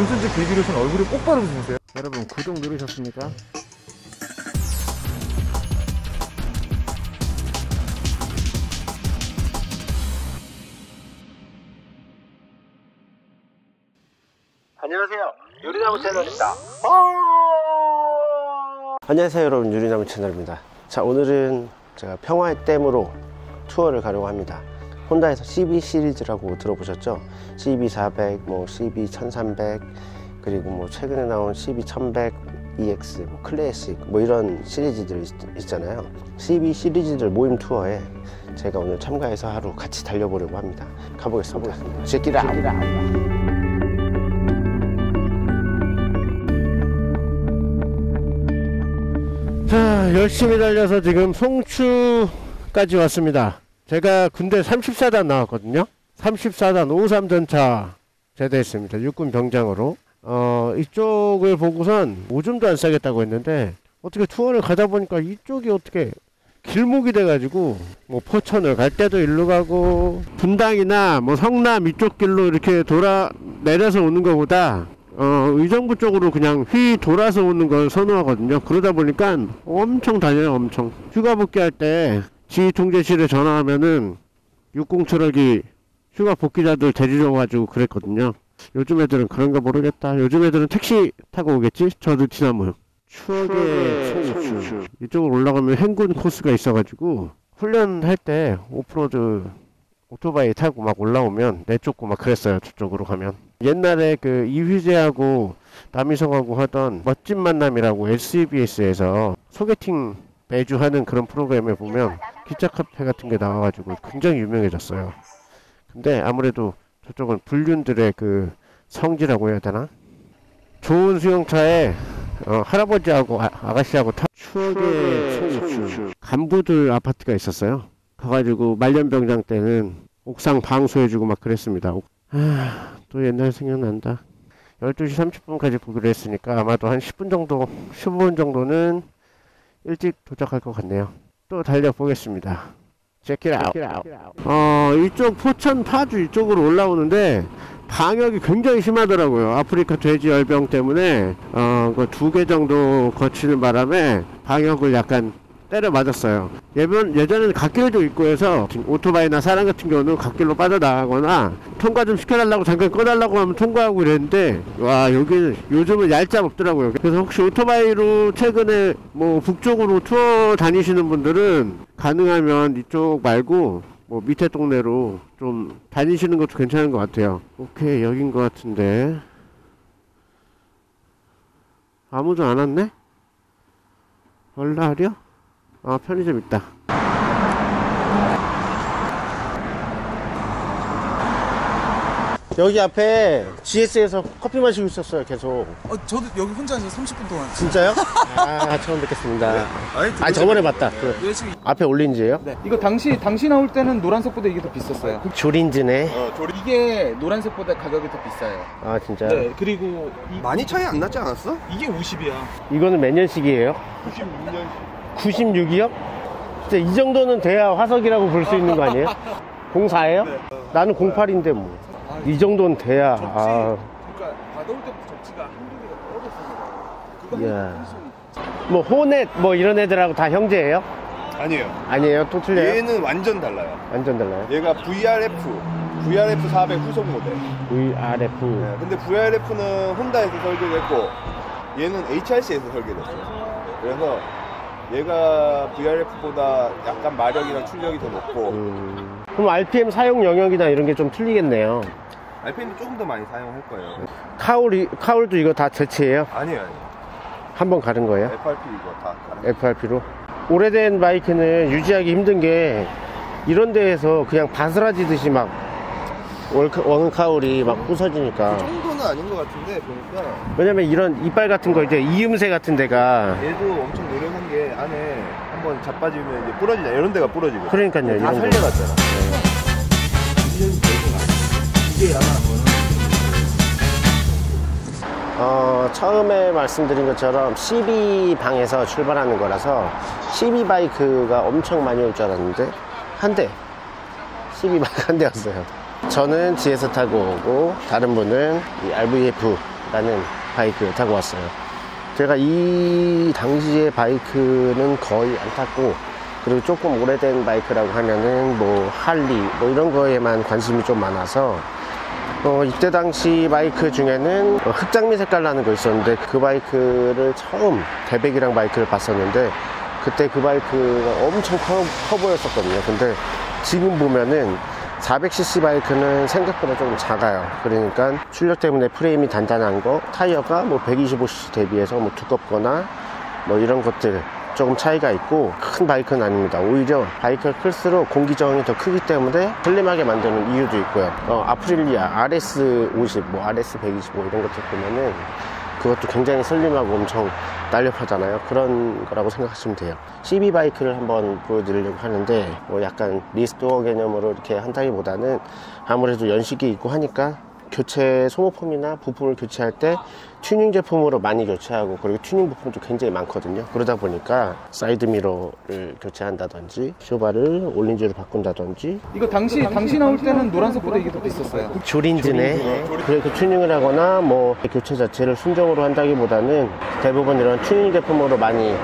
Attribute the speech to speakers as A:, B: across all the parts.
A: 교수님 비비로션 얼굴에 꼭 바르고 주무세요?
B: 여러분 구독 누르셨습니까?
C: 안녕하세요. 유리나무 채널입니다. 안녕하세요 여러분 유리나무 채널입니다. 자 오늘은 제가 평화의 댐으로 투어를 가려고 합니다. 혼다에서 CB 시리즈라고 들어보셨죠? CB400, 뭐 CB1300 그리고 뭐 최근에 나온 CB1100 EX, 뭐 클래식 뭐 이런 시리즈들이 있, 잖아요 CB 시리즈들 모임 투어에 제가 오늘 참가해서 하루 같이 달려보려고 합니다. 가보겠습니다. Check it out.
B: 자 열심히 달려서 지금 송추까지 왔습니다 제가 군대 34단 나왔거든요 34단 53전차 제대했습니다 육군 병장으로 어 이쪽을 보고선 오줌도 안 싸겠다고 했는데 어떻게 투어를 가다 보니까 이쪽이 어떻게 길목이 돼가지고 뭐 포천을 갈 때도 일로 가고 분당이나 뭐 성남 이쪽 길로 이렇게 돌아 내려서 오는 것보다 어, 의정부 쪽으로 그냥 휘 돌아서 오는 걸 선호하거든요. 그러다 보니까 엄청 다녀요, 엄청. 휴가 복귀할 때 지휘통제실에 전화하면은 육공트럭이 휴가 복귀자들 데리러 와가지고 그랬거든요. 요즘 애들은 그런가 모르겠다. 요즘 애들은 택시 타고 오겠지? 저 느티나무. 추억의 송추. 이쪽으로 올라가면 행군 코스가 있어가지고 훈련할 때 오프로드 오토바이 타고 막 올라오면 내쫓고 막 그랬어요. 저쪽으로 가면. 옛날에 그 이휘재하고 남희성하고 하던 멋진 만남이라고 SEBS에서 소개팅 매주 하는 그런 프로그램에 보면 기차 카페 같은 게 나와가지고 굉장히 유명해졌어요. 근데 아무래도 저쪽은 불륜들의 그 성지라고 해야 되나? 좋은 수용차에 어, 할아버지하고 아, 아가씨하고 타 추억의 송추 간부들 아파트가 있었어요. 가가지고 말년병장 때는 옥상 방수해주고 막 그랬습니다. 옥- 아, 또 옛날 생각난다. 12시 30분까지 보기로 했으니까 아마도 한 10분 정도, 15분 정도는 일찍 도착할 것 같네요. 또 달려보겠습니다. It out. 어, 이쪽 포천 파주 이쪽으로 올라오는데 방역이 굉장히 심하더라고요. 아프리카 돼지 열병 때문에 어, 그 두 개 정도 거치는 바람에 방역을 약간 때려 맞았어요. 예전, 예전에는 갓길도 있고 해서 오토바이나 사람 같은 경우는 갓길로 빠져나가거나 통과 좀 시켜달라고 잠깐 꺼달라고 하면 통과하고 이랬는데 와 여기는 요즘은 얄짤 없더라고요. 그래서 혹시 오토바이로 최근에 뭐 북쪽으로 투어 다니시는 분들은 가능하면 이쪽 말고 뭐 밑에 동네로 좀 다니시는 것도 괜찮은 것 같아요. 오케이 여긴 것 같은데 아무도 안 왔네? 얼라하려? 아 편의점 있다 여기 앞에 GS에서 커피 마시고 있었어요 계속
A: 어, 저도 여기 혼자서 30분 동안.
C: 진짜요? 아 처음 뵙겠습니다
A: 아니,
C: 아 저번에 봤다
A: 그왜 지금
C: 앞에 올린지예요?
A: 네. 이거 당시 당시 나올 때는 노란색보다 이게 더 비쌌어요.
C: 조린즈네
A: 어. 이게 노란색보다 가격이 더 비싸요.
C: 아 진짜
A: 네, 그리고 이,
D: 많이 차이 안 나지 않았어?
A: 이게 50이야.
C: 이거는 몇 년식이에요?
D: 96년
C: 96이요? 진짜 이 정도는 돼야 화석이라고 볼 수 있는 거 아니에요? 04예요? 나는 08인데 뭐 이 정도는 돼야
A: 접지.
C: 아
A: 그러니까 받아올 때부터 접지가 한두 개가 떨어졌어요. 수-
C: 뭐 호넷 뭐 이런 애들하고 다 형제예요?
D: 아니에요
C: 아니에요 또 틀려요?
D: 얘는 완전 달라요
C: 완전 달라요
D: 얘가 VRF VRF 400 후속 모델
C: VRF
D: 네, 근데 VRF는 혼다에서 설계됐고 얘는 HRC에서 설계됐어요 그래서 얘가 VRF보다 약간 마력이랑 출력이 더 높고.
C: 음, 그럼 RPM 사용 영역이나 이런 게 좀 틀리겠네요.
D: RPM도 조금 더 많이 사용할 거예요.
C: 카울이, 카울도 이거 다 제치예요?
D: 아니에요 아니에요.
C: 한 번 가른 거예요?
D: FRP 이거 다 갈아
C: FRP로? 오래된 바이크는 유지하기 힘든 게 이런 데에서 그냥 바스라지듯이 막 월카- 원카울이 막 부서지니까.
D: 그 정도는 아닌 것 같은데 보니까
C: 왜냐면 이런 이빨 같은 거 이제 이음새 같은 데가
D: 얘도 엄청 노력한 게 안에 한번 자빠지면 이제 부러지냐 이런 데가 부러지고
C: 그러니까요
D: 다
C: 이런 거.
D: 살려놨잖아
C: 어, 처음에 말씀드린 것처럼 CB 방에서 출발하는 거라서 CB 바이크가 엄청 많이 올 줄 알았는데 한 대. CB 바이크 한 대였어요. 저는 GS 타고 오고 다른 분은 이 RVF CB400라는 바이크 타고 왔어요. 제가 이 당시의 바이크는 거의 안 탔고 그리고 조금 오래된 바이크라고 하면은 뭐 할리 뭐 이런 거에만 관심이 좀 많아서 어, 이때 당시 바이크 중에는 어, 흑장미 색깔 나는 거 있었는데 그 바이크를 처음 대백이랑 바이크를 봤었는데 그때 그 바이크가 엄청 커, 커 보였었거든요. 근데 지금 보면은 400cc 바이크는 생각보다 조금 작아요. 그러니까 출력 때문에 프레임이 단단한 거, 타이어가 뭐 125cc 대비해서 뭐 두껍거나 뭐 이런 것들 조금 차이가 있고 큰 바이크는 아닙니다. 오히려 바이크가 클수록 공기저항이 더 크기 때문에 슬림하게 만드는 이유도 있고요. 어, 아프릴리아 RS50, 뭐 RS125 이런 것들 보면은 그것도 굉장히 슬림하고 엄청 날렵하잖아요. 그런 거라고 생각하시면 돼요. CB 바이크를 한번 보여드리려고 하는데 뭐 약간 restore 개념으로 이렇게 한다기보다는 아무래도 연식이 있고 하니까 교체 소모품이나 부품을 교체할 때 튜닝 제품으로 많이 교체하고 그리고 튜닝 부품도 굉장히 많거든요. 그러다 보니까 사이드 미러를 교체한다든지 쇼바를 올린즈로 바꾼다든지
A: 이거 당시 당시 나올 때는 노란색보다 이게 더 비쌌어요.
C: 올린즈네. 그렇게 튜닝을 하거나 뭐 교체 자체를 순정으로 한다기보다는 대부분 이런 튜닝 제품으로 많이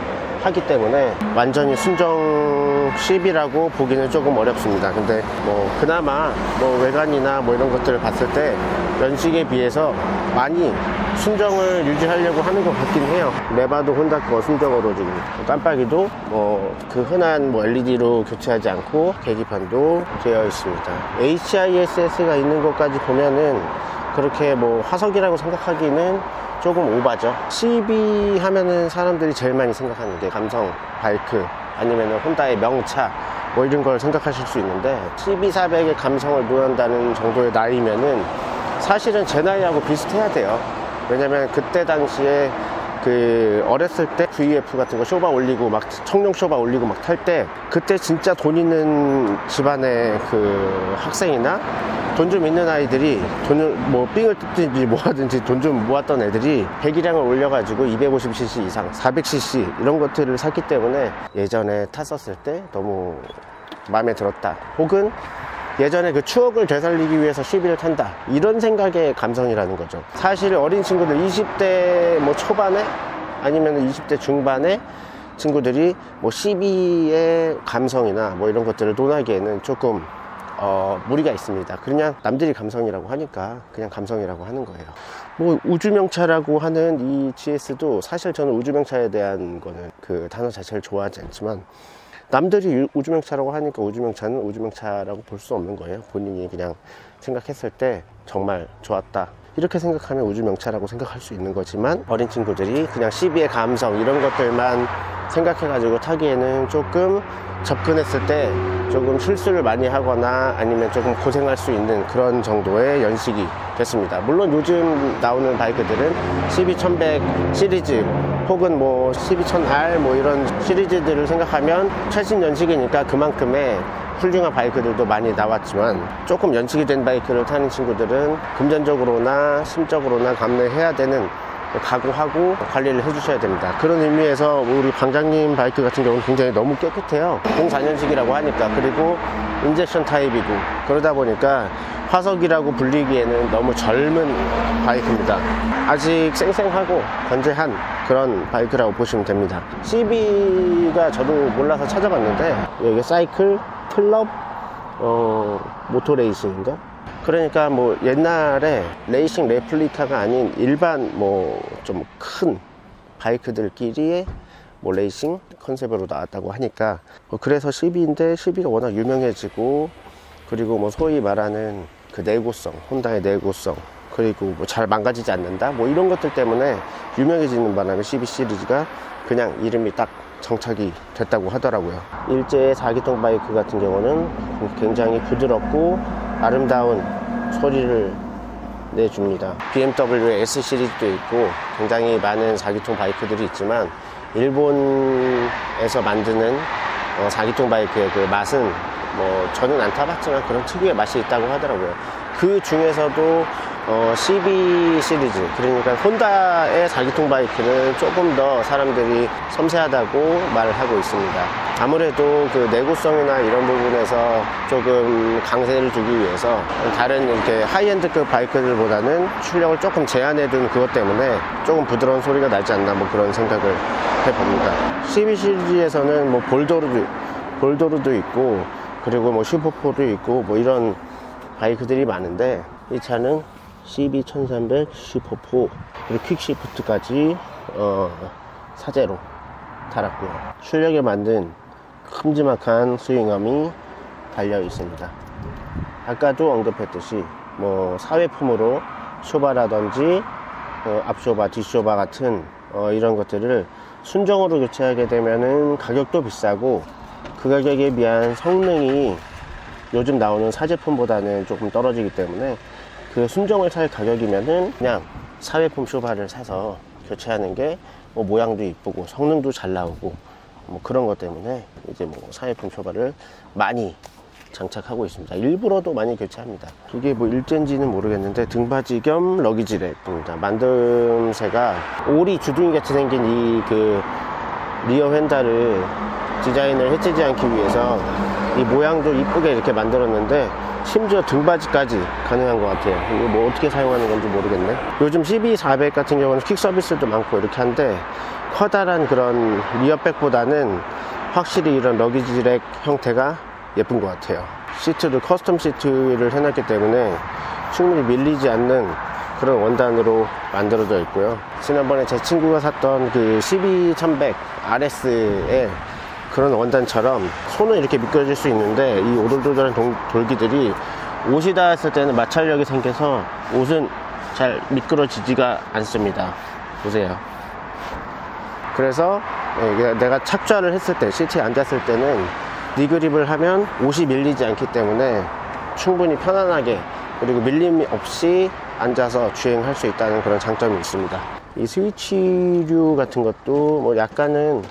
C: 하기 때문에 완전히 순정 10이라고 보기는 조금 어렵습니다. 근데 뭐 그나마 뭐 외관이나 뭐 이런 것들을 봤을 때 연식에 비해서 많이 순정을 유지하려고 하는 것 같긴 해요. 레바도 혼다 거 순정으로 지금 깜빡이도 뭐 그 흔한 뭐 LED로 교체하지 않고 계기판도 되어 있습니다. HISS가 있는 것까지 보면은 그렇게 뭐 화석이라고 생각하기는 조금 오바죠. CB 하면은 사람들이 제일 많이 생각하는 게 감성, 바이크, 아니면 혼다의 명차, 뭐 이런 걸 생각하실 수 있는데 CB400의 감성을 노한다는 정도의 나이면은 사실은 제 나이하고 비슷해야 돼요. 왜냐면 그때 당시에 그 어렸을 때 VF 같은 거 쇼바 올리고 막 청룡 쇼바 올리고 막 탈 때 그때 진짜 돈 있는 집안의 그 학생이나 돈 좀 있는 아이들이 돈을 뭐 삥을 뜯든지 뭐 하든지 돈 좀 모았던 애들이 배기량을 올려가지고 250cc 이상 400cc 이런 것들을 샀기 때문에 예전에 탔었을 때 너무 마음에 들었다. 혹은 예전에 그 추억을 되살리기 위해서 시비를 탄다 이런 생각의 감성이라는 거죠 사실 어린 친구들 20대 뭐 초반에 아니면 20대 중반에 친구들이 뭐 시비의 감성이나 뭐 이런 것들을 논하기에는 조금 어, 무리가 있습니다. 그냥 남들이 감성이라고 하니까 그냥 감성이라고 하는 거예요. 뭐 우주명차라고 하는 이 GS도 사실 저는 우주명차에 대한 거는 그 단어 자체를 좋아하지 않지만 남들이 유- 우주명차라고 하니까 우주명차는 우주명차라고 볼 수 없는 거예요. 본인이 그냥 생각했을 때 정말 좋았다. 이렇게 생각하면 우주명차라고 생각할 수 있는 거지만 어린 친구들이 그냥 시비의 감성 이런 것들만 생각해가지고 타기에는 조금 접근했을 때 조금 실수를 많이 하거나 아니면 조금 고생할 수 있는 그런 정도의 연식이 됐습니다. 물론 요즘 나오는 바이크들은 CB1100 시리즈 혹은 뭐 CB1000R 뭐 이런 시리즈들을 생각하면 최신 연식이니까 그만큼의 훌륭한 바이크들도 많이 나왔지만 조금 연식이 된 바이크를 타는 친구들은 금전적으로나 심적으로나 감내해야 되는 각오하고 관리를 해주셔야 됩니다. 그런 의미에서 우리 방장님 바이크 같은 경우는 굉장히 너무 깨끗해요. 04년식이라고 하니까 그리고 injection 타입이고 그러다 보니까 화석이라고 불리기에는 너무 젊은 바이크입니다. 아직 쌩쌩하고 건재한 그런 바이크라고 보시면 됩니다. CB가 저도 몰라서 찾아봤는데 여기 사이클, 클럽, 어, moto racing인가? 그러니까 뭐 옛날에 racing replica가 아닌 일반 뭐 좀 큰 바이크들끼리의 뭐 레이싱 컨셉으로 나왔다고 하니까 뭐 그래서 12인데 12가 워낙 유명해지고 그리고 뭐 소위 말하는 그 내구성 혼다의 내구성 그리고 뭐 잘 망가지지 않는다 뭐 이런 것들 때문에 유명해지는 바람에 12 시리즈가 그냥 이름이 딱 정착이 됐다고 하더라고요. 일제의 4기통 바이크 같은 경우는 굉장히 부드럽고 아름다운 소리를 내줍니다. BMW S 시리즈도 있고 굉장히 많은 4기통 바이크들이 있지만 일본에서 만드는 어, 4기통 바이크의 그 맛은 뭐 저는 안 타봤지만 그런 특유의 맛이 있다고 하더라고요. 그 중에서도 어, CB 시리즈 그러니까 혼다의 4기통 바이크는 조금 더 사람들이 섬세하다고 말을 하고 있습니다. 아무래도 그 내구성이나 이런 부분에서 조금 강세를 두기 위해서 다른 이렇게 high-end급 바이크들보다는 출력을 조금 제한해 둔 그것 때문에 조금 부드러운 소리가 나지 않나 뭐 그런 생각을 해봅니다. CB 시리즈에서는 뭐 볼도르도 볼도르도 있고 그리고 뭐 슈퍼포도 있고 뭐 이런 바이크들이 많은데 이 차는 CB1300 Super 4 그리고 quick shift까지 어, 사제로 달았고요. 출력에 만든 큼지막한 스윙엄이 달려 있습니다. 아까도 언급했듯이 뭐 사회품으로 쇼바라든지 어, 앞쇼바 뒷쇼바 같은 어, 이런 것들을 순정으로 교체하게 되면은 가격도 비싸고 그 가격에 비한 성능이 요즘 나오는 사제품보다는 조금 떨어지기 때문에 그 순정을 살 가격이면은 그냥 사회품 쇼바를 사서 교체하는 게 뭐 모양도 이쁘고 성능도 잘 나오고 뭐 그런 것 때문에 이제 뭐 사회품 쇼바를 많이 장착하고 있습니다. 일부러도 많이 교체합니다. 이게 뭐 일제인지는 모르겠는데 등받이 겸 러기지 랩입니다. 만듦새가 오리 주둥이 같이 생긴 이 그 리어 휀다를 디자인을 해치지 않기 위해서 이 모양도 이쁘게 이렇게 만들었는데 심지어 등받이까지 가능한 것 같아요. 이거 뭐 어떻게 사용하는 건지 모르겠네. 요즘 CB400 같은 경우는 퀵 서비스도 많고 이렇게 한데 커다란 그런 rear bag보다는 확실히 이런 luggage rack 형태가 예쁜 것 같아요. 시트도 custom 시트를 해놨기 때문에 충분히 밀리지 않는 그런 원단으로 만들어져 있고요. 지난번에 제 친구가 샀던 그 12100 RS의 그런 원단처럼 손은 이렇게 미끄러질 수 있는데 이 오돌도돌한 동- 돌기들이 옷이 닿았을 때는 마찰력이 생겨서 옷은 잘 미끄러지지가 않습니다. 보세요. 그래서 예, 내가 착좌를 했을 때 시트에 앉았을 때는 니그립을 하면 옷이 밀리지 않기 때문에 충분히 편안하게 그리고 밀림 없이 앉아서 주행할 수 있다는 그런 장점이 있습니다. 이 스위치류 같은 것도 뭐 약간은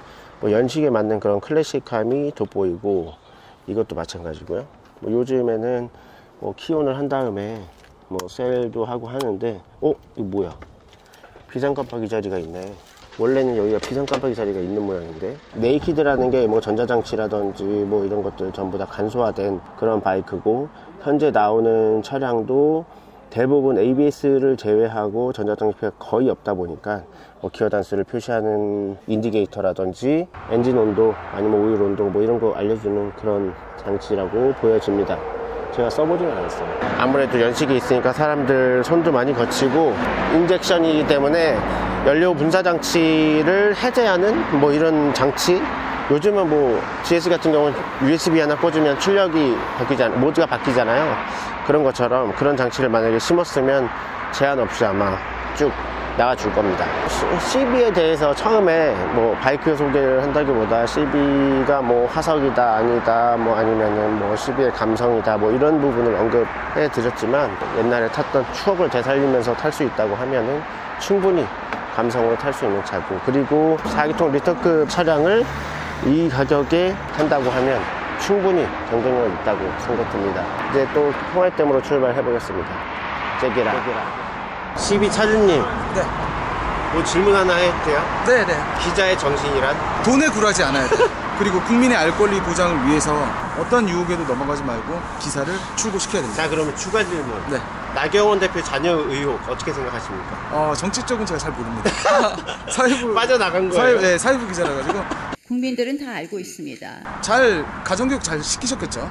C: 뭐 연식에 맞는 그런 클래식함이 돋보이고 이것도 마찬가지고요. 뭐 요즘에는 뭐 key on을 한 다음에 뭐 셀도 하고 하는데 어? 이거 뭐야? 비상 깜빡이 자리가 있네. 원래는 여기가 비상 깜빡이 자리가 있는 모양인데 naked라는 게 뭐 전자장치라든지 뭐 이런 것들 전부 다 간소화된 그런 바이크고 현재 나오는 차량도 대부분 ABS를 제외하고 전자장치가 거의 없다 보니까 뭐 기어 단수를 표시하는 indicator라든지 엔진 온도 아니면 오일 온도 뭐 이런 거 알려주는 그런 장치라고 보여집니다. 제가 써보지는 않았어요. 아무래도 연식이 있으니까 사람들 손도 많이 거치고 injection이기 때문에 연료 분사 장치를 해제하는 뭐 이런 장치 요즘은 뭐 GS 같은 경우는 USB 하나 꽂으면 출력이 바뀌잖아요. 모드가 바뀌잖아요. 그런 것처럼 그런 장치를 만약에 심었으면 제한 없이 아마 쭉 나가줄 겁니다. CB에 대해서 처음에 뭐 바이크 소개를 한다기보다 CB가 뭐 화석이다 아니다 뭐 아니면은 뭐 CB의 감성이다 뭐 이런 부분을 언급해 드렸지만 옛날에 탔던 추억을 되살리면서 탈 수 있다고 하면은 충분히 감성으로 탈 수 있는 차고 그리고 4기통 리터급 차량을 이 가격에 탄다고 하면 충분히 경쟁력 있다고 생각됩니다. 이제 또 통화댐으로 출발해 보겠습니다. 제기라. CB 차주님,
A: 네.
C: 뭐 질문 하나 해도 돼요?
A: 네네.
C: 기자의 정신이란?
A: 돈에 굴하지 않아야 돼. 그리고 국민의 알 권리 보장을 위해서 어떤 유혹에도 넘어가지 말고 기사를 출고시켜야 됩니다.
C: 자, 그러면 추가 질문.
A: 네.
C: 나경원 대표 자녀 의혹 어떻게 생각하십니까?
A: 어, 정치 쪽은 제가 잘 모릅니다. 사회부
C: 빠져나간 거예요?
A: 사회, 네, 사회부 기자라 가지고
E: 국민들은 다 알고 있습니다.
A: 잘 가정교육 잘 시키셨겠죠.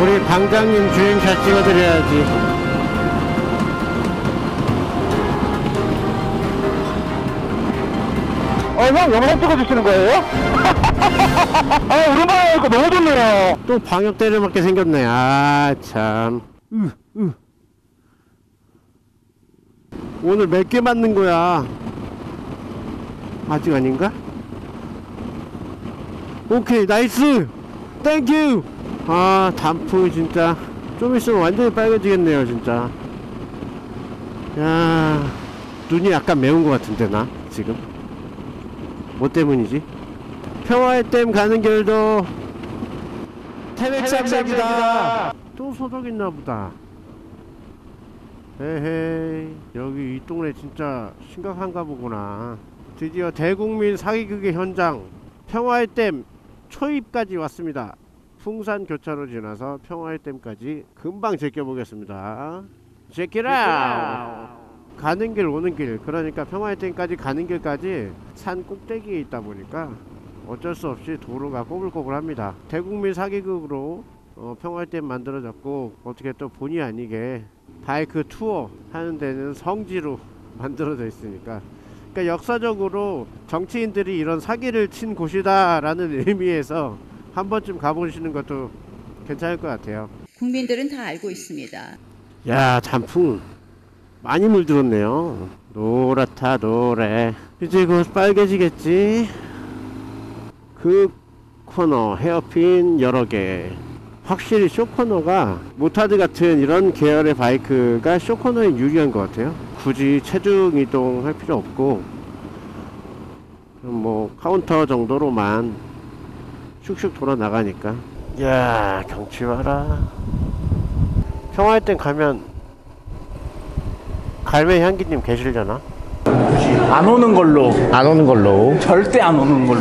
B: 우리 방장님 주행 잘 찍어드려야지.
F: 어, 형 영상 찍어주시는 거예요? 아, 오랜만에 하니까 너무 좋네요.
B: 또 방역 때려맞게 생겼네. 아, 참. 으, 으. 오늘 몇 개 맞는 거야? 아직 아닌가? 오케이, nice! Thank you! 아, 단풍이 진짜. 좀 있으면 완전히 빨개지겠네요, 진짜. 야, 눈이 약간 매운 것 같은데, 나, 지금. 뭐 때문이지? 평화의 댐 가는 길도 태백산맥이다. 또 소독 있나 보다. 에헤이 여기 이 동네 진짜 심각한가 보구나. 드디어 대국민 사기극의 현장 평화의 댐 초입까지 왔습니다. 풍산 교차로 지나서 평화의 댐까지 금방 제껴보겠습니다. 제끼라! 가는 길 오는 길 그러니까 평화의 댐까지 가는 길까지 산 꼭대기에 있다 보니까 어쩔 수 없이 도로가 꼬불꼬불합니다. 대국민 사기극으로 어, 평화의 댐 만들어졌고 어떻게 또 본의 아니게 바이크 투어 하는 데는 성지로 만들어져 있으니까 그러니까 역사적으로 정치인들이 이런 사기를 친 곳이다라는 의미에서 한 번쯤 가보시는 것도 괜찮을 것 같아요.
E: 국민들은 다 알고 있습니다.
B: 야 단풍 많이 물들었네요. 노랗다 노래. 이제 곧 빨개지겠지. 그 코너 헤어핀 여러 개. 확실히 short 코너가 motard 같은 이런 계열의 바이크가 쇼코너에 유리한 것 같아요. 굳이 체중 이동할 필요 없고 뭐 카운터 정도로만 슉슉 돌아 나가니까. 야 경치 봐라. 평화의 땐 가면 갈매 향기님 계시려나?
G: 안 오는 걸로
C: 안 오는 걸로.
G: 절대 안 오는 걸로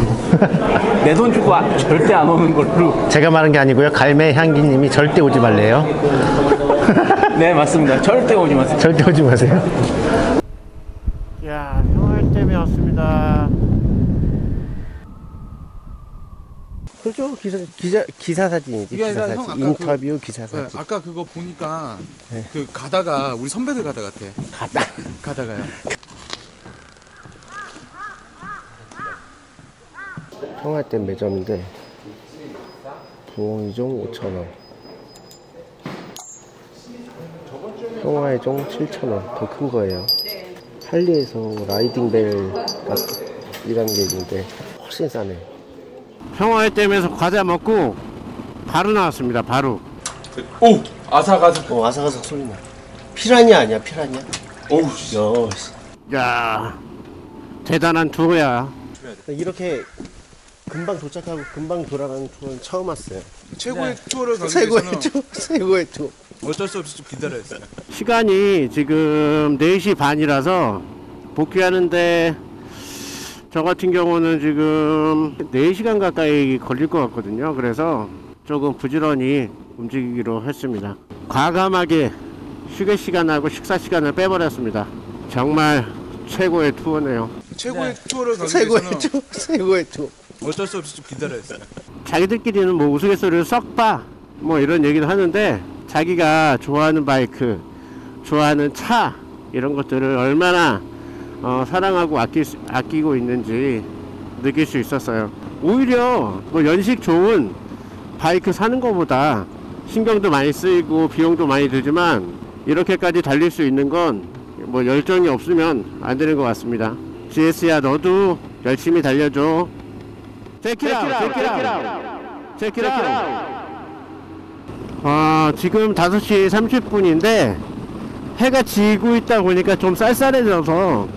G: 내 돈 주고 아- 절대 안 오는 걸로
C: 제가 말한 게 아니고요. 갈매 향기님이 절대 오지 말래요.
G: 네 맞습니다 절대 오지 마세요
C: 절대 오지 마세요.
B: 야 평화의 댐에 왔습니다.
C: 그죠? 기사 기자 기사 사진이지.
A: 이게
C: 기사
A: 아니라 형
C: 사진.
A: 아까
C: 인터뷰 기사
A: 네,
C: 사진.
A: 아까 그거 보니까 그 가다가 우리 선배들 가다 같아.
C: 가다.
A: 가다가요.
C: 평화댐 매점인데 부엉이종 5,000원 평화의 종 7,000원 더 큰 거예요 할리에서 라이딩벨 이라는 게 있는데 훨씬 싸네
B: 평화의 댐에서 과자 먹고 바로 나왔습니다. 바로.
A: 오 아삭아삭.
C: 어 아삭아삭 소리 나 피라냐 아니야 피라냐?
A: 오우.
C: 야
B: 야 대단한 투어야.
C: 이렇게 금방 도착하고 금방 돌아가는 투어는 처음 왔어요
A: 최고의 투어를 가기
C: 최고의
A: 위해서는
C: 투어 최고의 투어
A: 어쩔 수 없이 좀 기다려야 돼.
B: 시간이 지금 4시 반이라서 복귀하는데 저 같은 경우는 지금 4시간 가까이 걸릴 것 같거든요. 그래서 조금 부지런히 움직이기로 했습니다. 과감하게 휴게 시간하고 식사 시간을 빼버렸습니다. 정말 최고의 투어네요.
A: 최고의 투어를 가기
C: 최고의
A: 위해서는
C: 투어 최고의 투어
A: 어쩔 수 없이 좀 기다려야 돼.
B: 자기들끼리는 뭐 우스갯소리를 썩봐 뭐 이런 얘기를 하는데 자기가 좋아하는 바이크 좋아하는 차 이런 것들을 얼마나 어, 사랑하고 아끼, 아끼고 있는지 느낄 수 있었어요. 오히려 뭐 연식 좋은 바이크 사는 것보다 신경도 많이 쓰이고 비용도 많이 들지만 이렇게까지 달릴 수 있는 건 뭐 열정이 없으면 안 되는 것 같습니다. GS야 너도 열심히 달려줘. It out. 아, 지금 5시 30분인데 해가 지고 있다 보니까 좀 쌀쌀해져서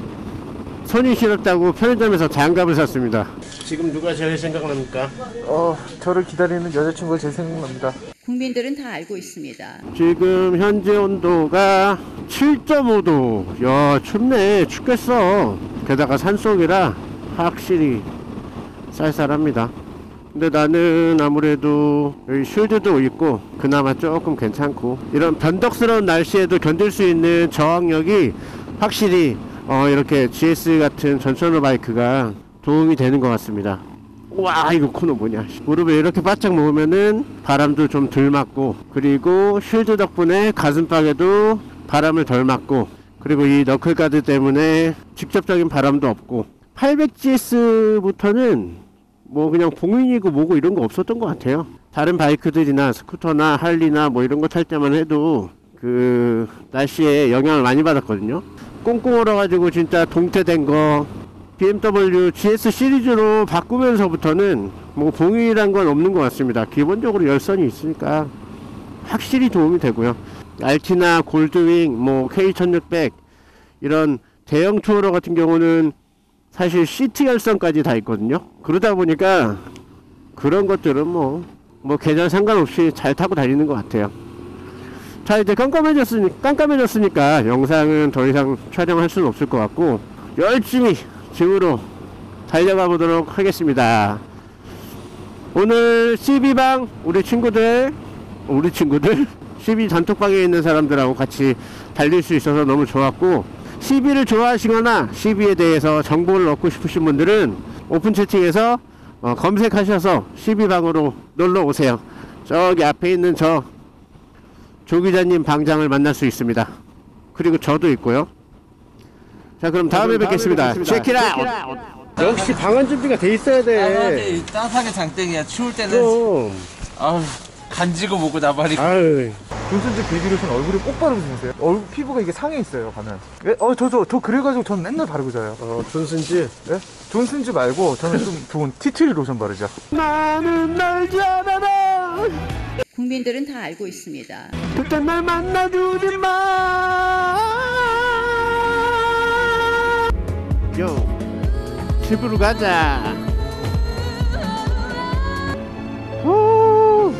B: 손이 시렵다고 편의점에서 장갑을 샀습니다. 지금 누가 제일 생각납니까?
G: 어 저를 기다리는 여자친구가 제일 생각납니다
E: 국민들은 다 알고 있습니다.
B: 지금 현재 온도가 7.5도. 야, 춥네. 춥겠어. 게다가 산속이라 확실히 쌀쌀합니다. 근데 나는 아무래도 여기 쉴드도 있고 그나마 조금 괜찮고 이런 변덕스러운 날씨에도 견딜 수 있는 저항력이 확실히 어, 이렇게 GS 같은 전천후 바이크가 도움이 되는 것 같습니다. 와 이거 코너 뭐냐. 무릎에 이렇게 바짝 놓으면은 바람도 좀 덜 맞고 그리고 쉴드 덕분에 가슴팍에도 바람을 덜 맞고 그리고 이 너클가드 때문에 직접적인 바람도 없고 800GS부터는 뭐 그냥 봉인이고 뭐고 이런 거 없었던 것 같아요. 다른 바이크들이나 스쿠터나 할리나 뭐 이런 거 탈 때만 해도 그 날씨에 영향을 많이 받았거든요 꽁꽁 얼어가지고 진짜 동태된 거 BMW GS 시리즈로 바꾸면서부터는 뭐 봉인이란 건 없는 것 같습니다. 기본적으로 열선이 있으니까 확실히 도움이 되고요. 알티나 골드윙, 뭐 K1600 이런 대형 투어러 같은 경우는 사실 시트 열선까지 다 있거든요. 그러다 보니까 그런 것들은 뭐 뭐 계절 상관없이 잘 타고 다니는 것 같아요. 자 이제 깜깜해졌으니 깜깜해졌으니까 영상은 더 이상 촬영할 수는 없을 것 같고 열심히 집으로 달려가 보도록 하겠습니다. 오늘 CB방 우리 친구들 우리 친구들 CB 단톡방에 있는 사람들하고 같이 달릴 수 있어서 너무 좋았고 CB를 좋아하시거나 CB에 대해서 정보를 얻고 싶으신 분들은 오픈 채팅에서 어, 검색하셔서 CB방으로 놀러 오세요. 저기 앞에 있는 저 조 기자님 방장을 만날 수 있습니다. 그리고 저도 있고요. 자 그럼 다음에 뵙겠습니다. 체키라 역시 방한 준비가 돼 있어야 돼.
H: 따뜻하게 장땡이야. 추울 때는
B: 그럼
H: 아우 간지고 뭐고 나발이고.
B: 아유
A: 존슨즈 베이비로션 얼굴에 꼭 바르고 지내세요? 얼굴 피부가 이게 상해 있어요, 가면. 왜? 어, 저, 저, 저 그래가지고 저는 맨날 바르고 자요.
B: 어 존슨즈
A: 네? 존슨즈 말고 저는 좀 좋은 티트리 로션 바르죠.
B: 나는 널 잘알아
E: 국민들은 다 알고 있습니다.
B: 그때 날 만나주지 마. 요, 집으로 가자. 후,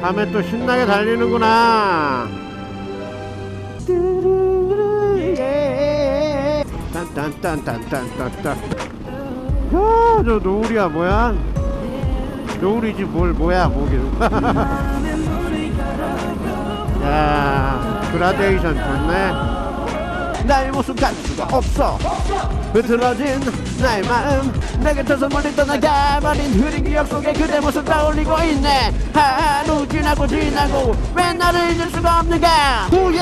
B: 밤에 또 신나게 달리는구나. 딴딴딴딴딴딴딴. 야, 저 노을이야 뭐야? 노을이지 뭘 뭐야 뭐긴. 야 그라데이션 좋네. 나의 모습 가질 수가 없어. 흐트러진 나의 마음 내게 터서 멀리 떠나가버린 흐린 기억 속에 그대 모습 떠올리고 있네. 하루 지나고 지나고 왜 나를 잊을 수가 없는가? 후예!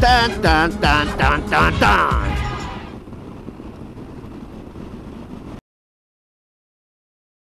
B: 딴딴딴딴딴딴